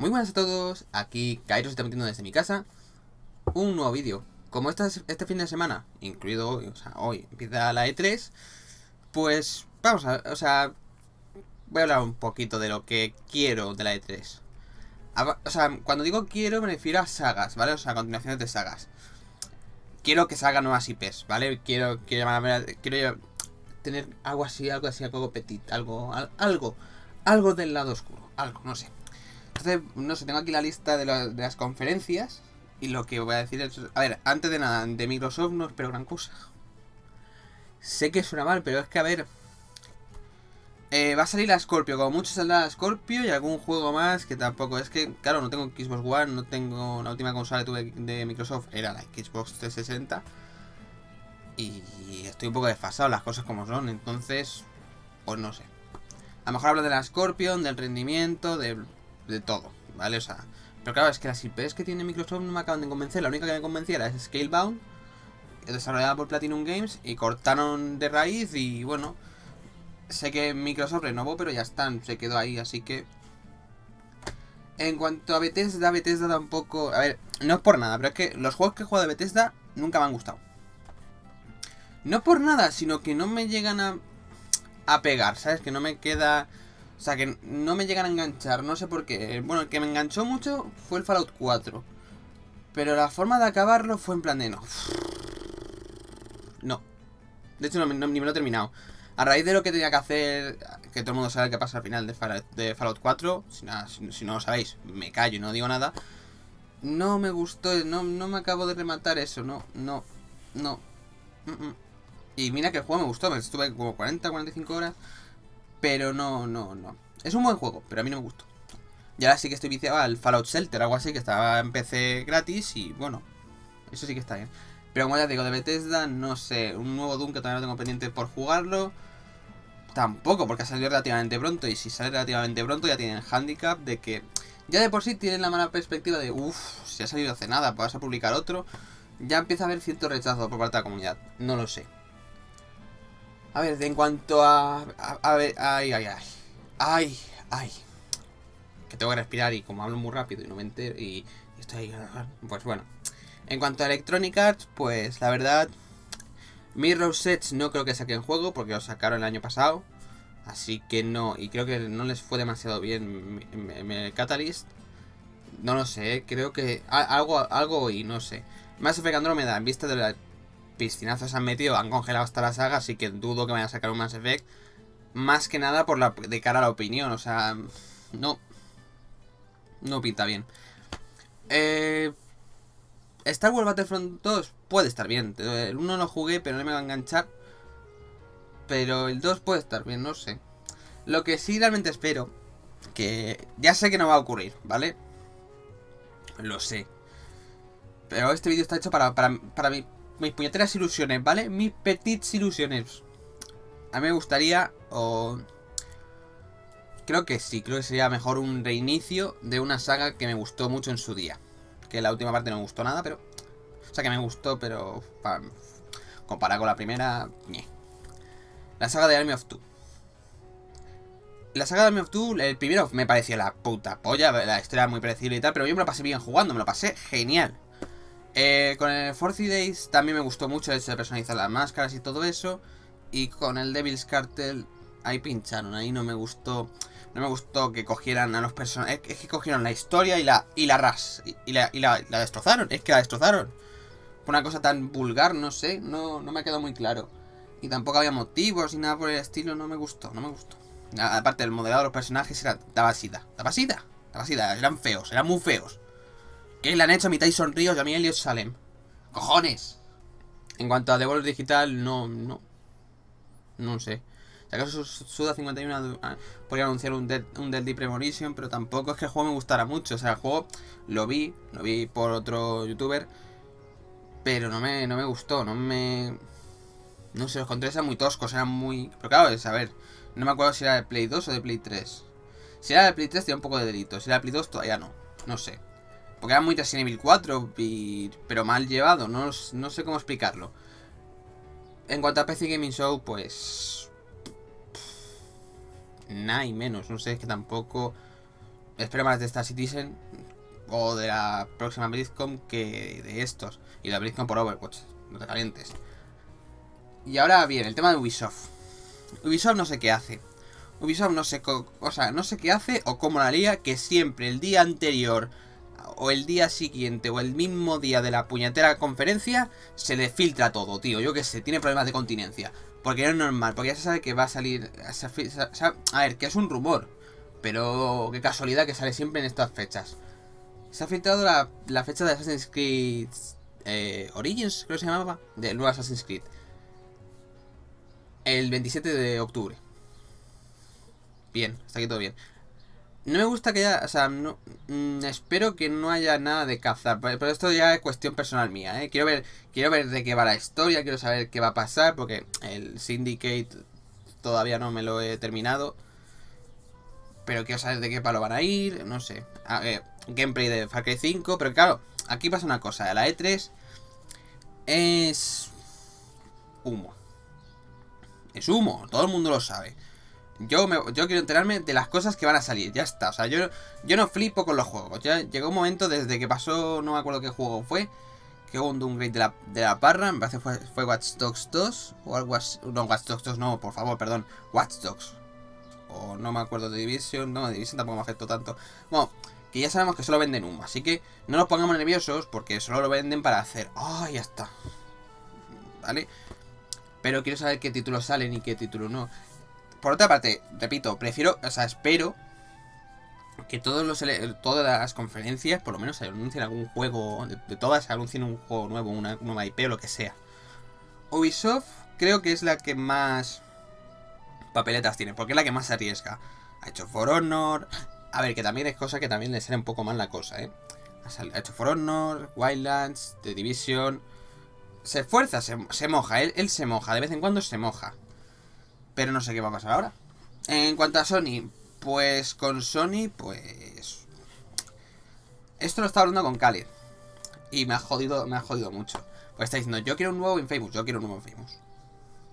Muy buenas a todos, aquí Cairo se está metiendo desde mi casa. Un nuevo vídeo. Como este, este fin de semana, incluido hoy, o sea, hoy empieza la E3 Pues vamos a, o sea, voy a hablar un poquito de lo que quiero de la E3 O sea, cuando digo quiero me refiero a sagas, ¿vale? O sea, continuaciones de sagas. Quiero que salgan nuevas IPs, ¿vale? Quiero, quiero, quiero tener algo así, algo así, algo petit, algo, algo, algo del lado oscuro, algo, no sé entonces, no sé, tengo aquí la lista de, las conferencias. Y lo que voy a decir es. A ver, antes de nada, de Microsoft no espero gran cosa. Sé que suena mal, pero es que a ver. Eh, va a salir la Scorpio, como mucho saldrá la Scorpio y algún juego más que tampoco. Es que, claro, no tengo Xbox One, no tengo. La última consola que tuve de Microsoft era la Xbox 360. Y estoy un poco desfasado, las cosas como son. Entonces, pues no sé. A lo mejor hablo de la Scorpion, del rendimiento, de de todo, ¿vale? O sea, pero claro, es que las IPs que tiene Microsoft no me acaban de convencer. La única que me convenciera es Scalebound, desarrollada por Platinum Games, y cortaron de raíz y bueno, sé que Microsoft renovó, pero ya están, se quedó ahí, así que... En cuanto a Bethesda, Bethesda tampoco... A ver, no es por nada, pero es que los juegos que he jugado de Bethesda nunca me han gustado. No por nada, sino que no me llegan a, a pegar, ¿sabes? Que no me queda o sea, que no me llegan a enganchar, no sé por qué. Bueno, el que me enganchó mucho fue el Fallout 4. Pero la forma de acabarlo fue en plan de no. No. De hecho, ni me lo he terminado. A raíz de lo que tenía que hacer, que todo el mundo sabe qué pasa al final de Fallout, 4, si, no lo sabéis, me callo y no digo nada. No me gustó, no, no me acabo de rematar eso, no, no, no. Mm, mm. Y mira que el juego me gustó, estuve como 40, 45 horas. Pero no, no, no. Es un buen juego, pero a mí no me gustó. Y ahora sí que estoy viciado al Fallout Shelter, algo así, que estaba en PC gratis y bueno, eso sí que está bien. Pero como ya digo, de Bethesda, no sé, un nuevo Doom que todavía no tengo pendiente por jugarlo. Tampoco, porque ha salido relativamente pronto. Y si sale relativamente pronto, ya tienen el handicap de que ya de por sí tienen la mala perspectiva de, uff, si ha salido hace nada, vas a publicar otro. Ya empieza a haber cierto rechazo por parte de la comunidad. No lo sé. A ver, en cuanto a... A, ver, ay, ay, ay. Ay, ay. Que tengo que respirar y como hablo muy rápido y no me entero y, estoy ahí... Pues bueno. En cuanto a Electronic Arts, pues la verdad... Mirror Sets no creo que saquen juego porque lo sacaron el año pasado. Así que no, y creo que no les fue demasiado bien el Catalyst. No lo sé, creo que algo, algo y no sé. Más Effect Andromeda, en vista de la piscinazos han metido, han congelado hasta la saga, así que dudo que vayan a sacar un Mass Effect. Más que nada por la, de cara a la opinión, o sea, no. No pinta bien. Eh, Star Wars Battlefront 2 puede estar bien. El 1 lo jugué, pero no me va a enganchar. Pero el 2 puede estar bien, no sé. Lo que sí realmente espero, que ya sé que no va a ocurrir, ¿vale? Lo sé. Pero este vídeo está hecho para, para, para mí mis puñeteras ilusiones, ¿vale? Mis petites ilusiones. A mí me gustaría, o... Creo que sí, creo que sería mejor un reinicio de una saga que me gustó mucho en su día. Que la última parte no me gustó nada, pero... O sea, que me gustó, pero... comparado con la primera... La saga de Army of Two. La saga de Army of Two, el primero me parecía la puta polla, la historia muy predecible y tal, pero yo me lo pasé bien jugando, me lo pasé genial. Eh, con el Forty Days también me gustó mucho el personalizar las máscaras y todo eso. Y con el Devil's Cartel ahí pincharon, ahí no me gustó. No me gustó que cogieran a los personajes. Es que cogieron la historia y la, y la ras. Y, la, y la, destrozaron. Es que la destrozaron. Por una cosa tan vulgar, no sé. No, no me ha quedado muy claro. Y tampoco había motivos y nada por el estilo. No me gustó, no me gustó. Aparte, el modelado de los personajes era. Daba sida. Daba. Eran feos, eran muy feos. ¿Qué le han hecho a mi Tyson Ríos y a mi Elliot Salem? ¡Cojones! En cuanto a Devolver Digital, no, no. No sé. Si acaso Suda 51 ah, podría anunciar un Dead, un Dead Premonition, pero tampoco es que el juego me gustara mucho. O sea, el juego lo vi, lo vi por otro youtuber, pero no me, no me gustó, no me... No sé, los controles eran muy toscos, eran muy... Pero claro, es, a ver, no me acuerdo si era de Play 2 o de Play 3. Si era de Play 3 tenía un poco de delito, si era de Play 2 todavía no, no sé. Porque era muy Resident Evil 4, pero mal llevado, no, no sé cómo explicarlo. En cuanto a PC Gaming Show, pues... Nada y menos, no sé, es que tampoco... espero más de esta Citizen o de la próxima BlizzCon que de estos. Y la BlizzCon por Overwatch, no te calientes. Y ahora bien, el tema de Ubisoft. Ubisoft no sé qué hace. Ubisoft no sé, o sea, no sé qué hace o cómo lo haría que siempre el día anterior o el día siguiente o el mismo día de la puñetera conferencia se le filtra todo, tío. Yo qué sé, tiene problemas de continencia. Porque no es normal, porque ya se sabe que va a salir... A ver, que es un rumor. Pero qué casualidad que sale siempre en estas fechas. Se ha filtrado la, fecha de Assassin's Creed eh, Origins, creo que se llamaba, del nuevo Assassin's Creed. El 27 de octubre. Bien, está aquí todo bien. No me gusta que haya, o sea, no, mm, espero que no haya nada de cazar, pero esto ya es cuestión personal mía, ¿eh? Quiero ver, quiero ver de qué va la historia, quiero saber qué va a pasar, porque el Syndicate todavía no me lo he terminado. Pero quiero saber de qué palo van a ir, no sé. A ver, gameplay de Far Cry 5, pero claro, aquí pasa una cosa, la E3 es humo. Es humo, todo el mundo lo sabe. Yo, me, yo quiero enterarme de las cosas que van a salir, ya está. O sea, yo, yo no flipo con los juegos. Ya llegó un momento desde que pasó, no me acuerdo qué juego fue, que hubo un downgrade de la, de la parra, me parece fue, fue Watch Dogs 2, o algo. No, Watch Dogs 2 no, por favor, perdón. Watch Dogs. O no me acuerdo de Division, no, Division tampoco me afectó tanto. Bueno, que ya sabemos que solo venden humo, así que no nos pongamos nerviosos porque solo lo venden para hacer... ¡Ah, ya está! ¿Vale? Pero quiero saber qué títulos salen y qué títulos no. Por otra parte, repito, prefiero, o sea, espero que todos los todas las conferencias, por lo menos, se anuncien algún juego, de, todas se anuncien un juego nuevo, una nueva IP o lo que sea. Ubisoft creo que es la que más papeletas tiene, porque es la que más se arriesga. Ha hecho For Honor. A ver, que también es cosa que también le sale un poco mal la cosa, ¿eh? Ha hecho For Honor, Wildlands, The Division. Se esfuerza, se, moja, él, él se moja, de vez en cuando se moja. Pero no sé qué va a pasar ahora. En cuanto a Sony, pues con Sony, pues... Esto lo estaba hablando con Khalid. Y me ha jodido, me ha jodido mucho. Pues está diciendo, yo quiero un nuevo Infamous, yo quiero un nuevo Infamous.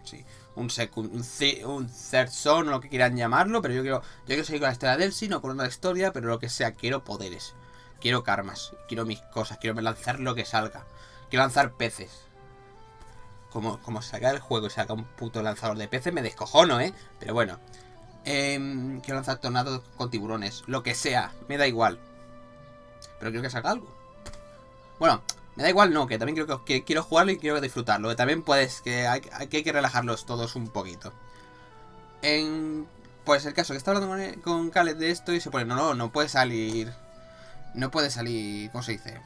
Sí, un, un, un third son o lo que quieran llamarlo, pero yo quiero, yo quiero seguir con la historia del sí, no con una historia, pero lo que sea, quiero poderes. Quiero karmas, quiero mis cosas, quiero lanzar lo que salga. Quiero lanzar peces como, como saca el juego y saca un puto lanzador de peces, me descojono, ¿eh? Pero bueno. Eh, quiero lanzar tornados con tiburones. Lo que sea, me da igual. Pero quiero que salga algo. Bueno, me da igual, no, que también quiero, que, quiero jugarlo y quiero disfrutarlo. También puedes, que hay, que hay que relajarlos todos un poquito. En, pues el caso que está hablando con, con de esto y se pone, no, no, no puede salir... No puede salir, ¿cómo se dice?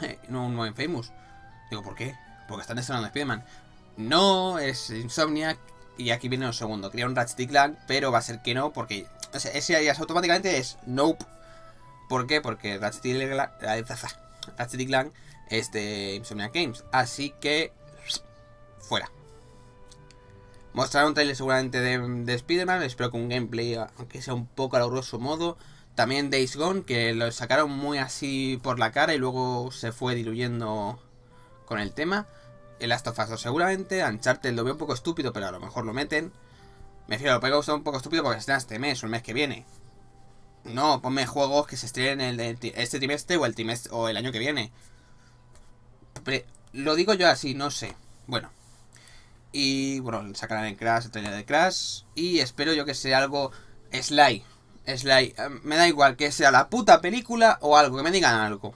Eh, no, no en Famous. Digo, ¿por qué? Porque están estrenando Spider-Man. No, es Insomniac. Y aquí viene un segundo. Crea un Ratchet Clank, pero va a ser que no, porque ese ya automáticamente es Nope. ¿Por qué? Porque Ratchet Clank es de Insomniac Games. Así que... Fuera. Mostrarán un trailer seguramente de, de Spider-Man. Espero que un gameplay, aunque sea un poco al modo. También Days Gone, que lo sacaron muy así por la cara y luego se fue diluyendo con el tema. El Last of Us 2 seguramente. Uncharted lo veo un poco estúpido, pero a lo mejor lo meten. Me refiero, lo puede un poco estúpido porque se este mes o el mes que viene. No, ponme juegos que se estrenen el, este trimestre o el trimestre o el año que viene. lo digo yo así, no sé. Bueno. Y bueno, sacarán el Crash, el trailer de Crash. Y espero yo que sea algo Sly. Sly. Eh, me da igual que sea la puta película o algo, que me digan algo.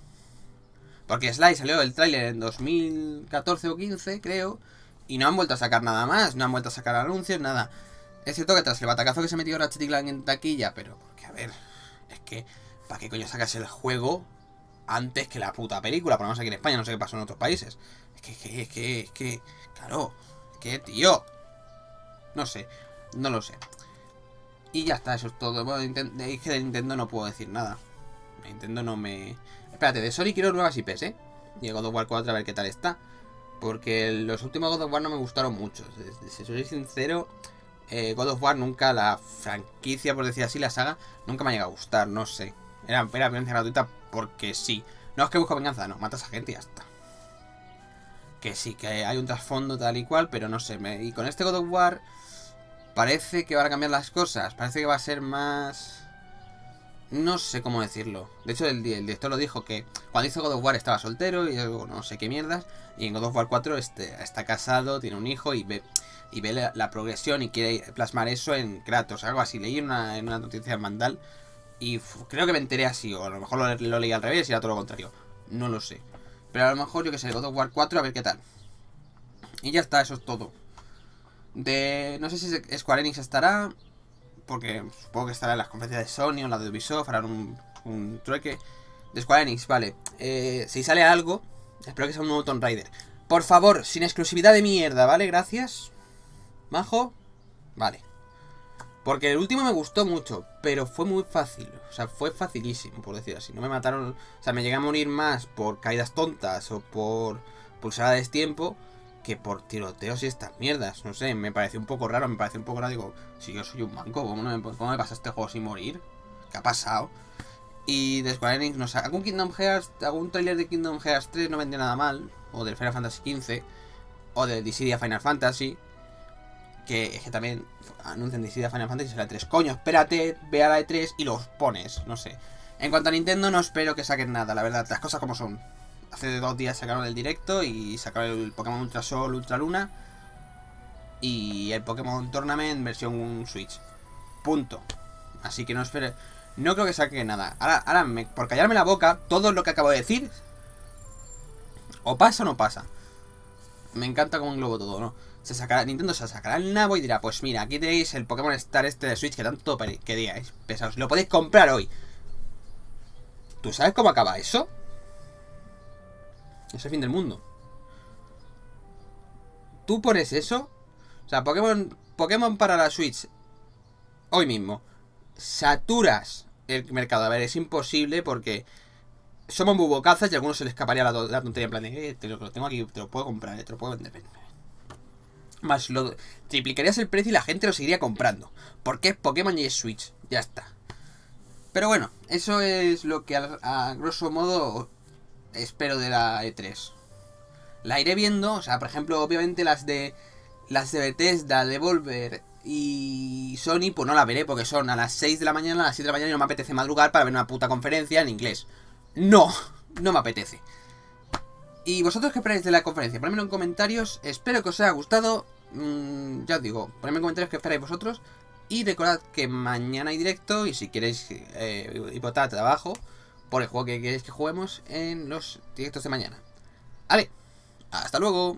Porque Sly salió el tráiler en 2014 o 15, creo. Y no han vuelto a sacar nada más. No han vuelto a sacar anuncios, nada. Es cierto que tras el batacazo que se metió Ratchet Clank en taquilla, pero porque a ver, es que ¿para qué coño sacas el juego antes que la puta película? Por lo menos aquí en España, no sé qué pasó en otros países. Es que, es que, es que, es que, claro, que tío. No sé, no lo sé. Y ya está, eso es todo. Bueno, es que de Nintendo no puedo decir nada. Nintendo no me... Espérate, de Sony quiero nuevas IPs, ¿eh? Y God of War 4 a ver qué tal está. Porque los últimos God of War no me gustaron mucho. Si soy sincero, eh, God of War nunca, la franquicia, por decir así, la saga, nunca me ha llegado a gustar, no sé. Era, era violencia gratuita porque sí. No es que busco venganza, no, matas a gente y ya está. Que sí, que hay un trasfondo tal y cual, pero no sé. Y con este God of War parece que van a cambiar las cosas. Parece que va a ser más no sé cómo decirlo. De hecho, el, director lo dijo que cuando hizo God of War estaba soltero y no sé qué mierdas. Y en God of War 4 este, está casado, tiene un hijo y ve, y ve la, la, progresión y quiere plasmar eso en Kratos, algo así. Leí una, en una noticia mandal y creo que me enteré así, o a lo mejor lo, lo, leí al revés y era todo lo contrario. No lo sé. Pero a lo mejor yo que sé, God of War 4, a ver qué tal. Y ya está, eso es todo. De. No sé si Square Enix estará porque supongo que estará en las conferencias de Sony o en la de Ubisoft, harán un, trueque. De Square Enix, vale. Eh, si sale algo, espero que sea un nuevo Tomb Raider. Por favor, sin exclusividad de mierda, ¿vale? Gracias. Majo. Vale. Porque el último me gustó mucho, pero fue muy fácil. O sea, fue facilísimo, por decir así. No me mataron... O sea, me llegué a morir más por caídas tontas o por pulsada de destiempo que por tiroteos y estas mierdas. No sé, me pareció un poco raro, me pareció un poco raro. Digo, si yo soy un banco, ¿cómo, me, pasa este juego sin morir? ¿Qué ha pasado? Y de Square Enix, no sé, algún Kingdom Hearts, algún trailer de Kingdom Hearts 3 no vendría nada mal. O del Final Fantasy XV. O de Dissidia Final Fantasy. Que es que también anuncian Dissidia Final Fantasy será 3. Coño, espérate, ve a la E3 y los pones, no sé. En cuanto a Nintendo, no espero que saquen nada, la verdad, las cosas como son hace dos días sacaron el directo y sacaron el Pokémon Ultra Sol, Ultra Luna y el Pokémon Tournament versión Switch. Punto. Así que no espere. No creo que saque nada. Ahora, ahora me, por callarme la boca, todo lo que acabo de decir. O pasa o no pasa. Me encanta como un globo todo, ¿no? Se sacará, Nintendo se sacará el nabo y dirá, pues mira, aquí tenéis el Pokémon Star este de Switch que tanto queríais, pesados. Lo podéis comprar hoy. ¿Tú sabes cómo acaba eso? Es el fin del mundo. Tú pones eso. O sea, Pokémon, Pokémon para la Switch. Hoy mismo. Saturas el mercado. A ver, es imposible porque somos muy bocazas y a algunos se les escaparía la, la tontería en plan eh, lo, tengo aquí, te lo puedo comprar, eh, te lo puedo vender. Más lo triplicarías el precio y la gente lo seguiría comprando. Porque es Pokémon y es Switch. Ya está. Pero bueno, eso es lo que a grosso modo espero de la E3. La iré viendo, o sea, por ejemplo, obviamente las de las de Bethesda, Devolver y Sony, pues no la veré porque son a las 6 de la mañana, a las 7 de la mañana y no me apetece madrugar para ver una puta conferencia en inglés. No, no me apetece. ¿Y vosotros qué esperáis de la conferencia? Ponedmelo en comentarios, espero que os haya gustado. Mm, ya os digo, ponedme en comentarios qué esperáis vosotros. Y recordad que mañana hay directo y si queréis eh, votad abajo por el juego que queréis que juguemos en los directos de mañana. Vale, hasta luego.